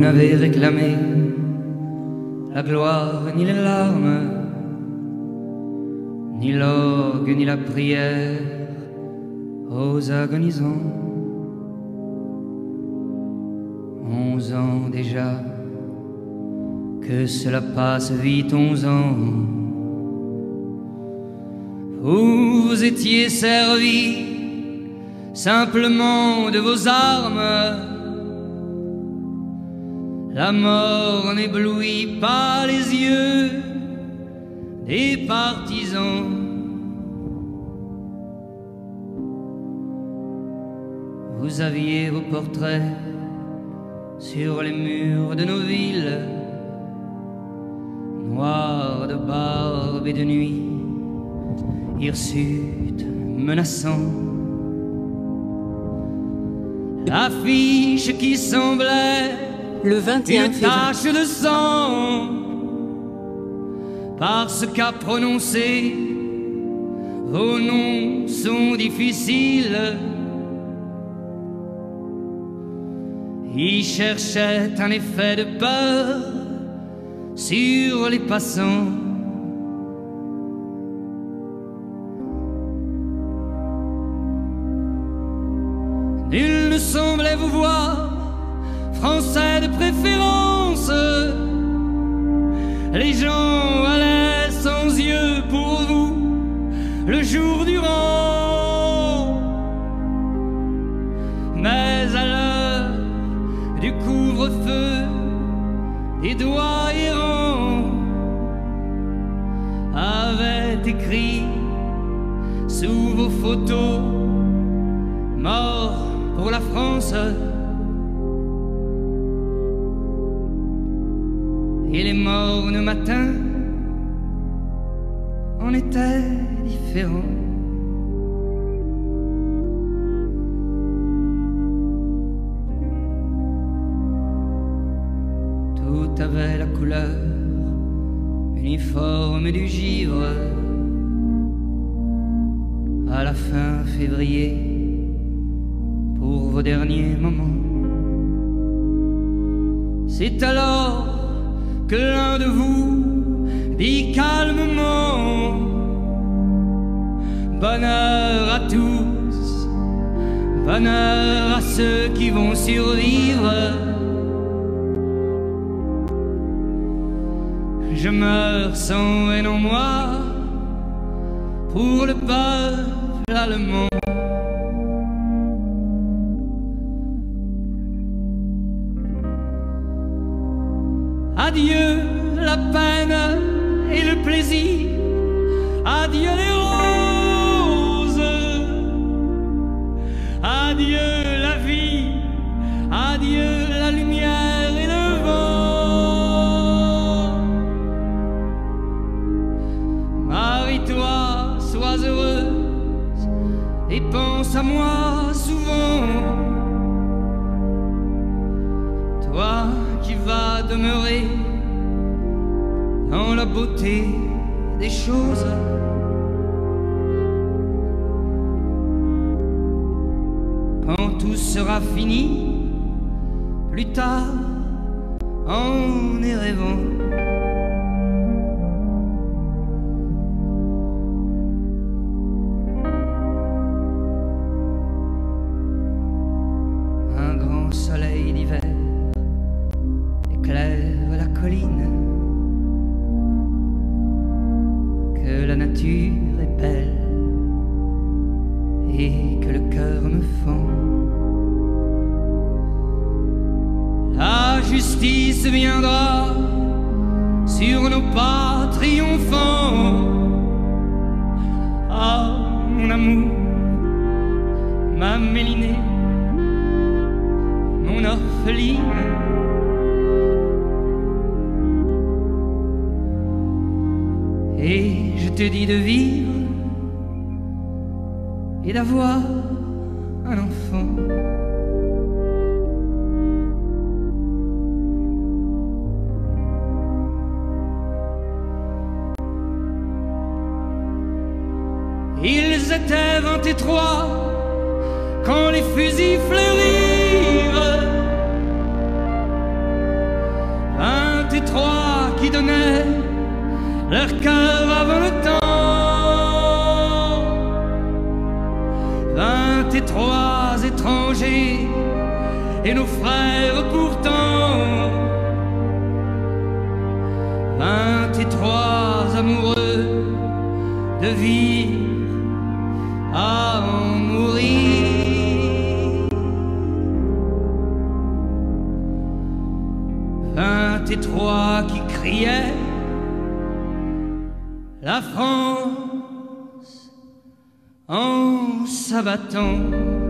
n'avez réclamé la gloire ni les larmes, ni l'orgue ni la prière aux agonisants. Onze ans déjà, que cela passe vite, onze ans. Vous vous étiez servi simplement de vos armes. La mort n'éblouit pas les yeux des partisans. Vous aviez vos portraits sur les murs de nos villes, noirs de barbe et de nuit, hirsutes menaçants. L'affiche qui semblait Le 21 une février. tache de sang parce qu'a prononcé vos noms sont difficiles. Il cherchait un effet de peur sur les passants. Nul ne semblait vous voir, français de préférence. Les gens allaient sans yeux pour vous le jour durant. Mais à l'heure du couvre-feu, des doigts errants avaient écrit sous vos photos Mort pour la France. Et les mornes matins en étaient différents. Tout avait la couleur uniforme du givre. À la fin février, pour vos derniers moments. C'est alors que l'un de vous dit calmement Bonheur à tous, bonheur à ceux qui vont survivre. Je meurs sans haine en moi pour le peuple allemand. Adieu la peine et le plaisir. Adieu les roses. Adieu la vie. Adieu la lumière et le vent. Marie-toi, sois heureuse et pense à moi souvent. Toi demeurer dans la beauté des choses. Quand tout sera fini, plus tard, en y rêvant. La justice viendra sur nos pas triomphants. Ah, mon amour, ma mélinée, mon orpheline. Et je te dis de vivre et d'avoir un enfant. Ils étaient vingt et trois quand les fusils fleurirent. qui donnaient leur cœur avant le temps. Vingt et trois étrangers et nos frères pourtant. Vingt et trois amoureux de vie Trois qui criaient la France en s'abattant.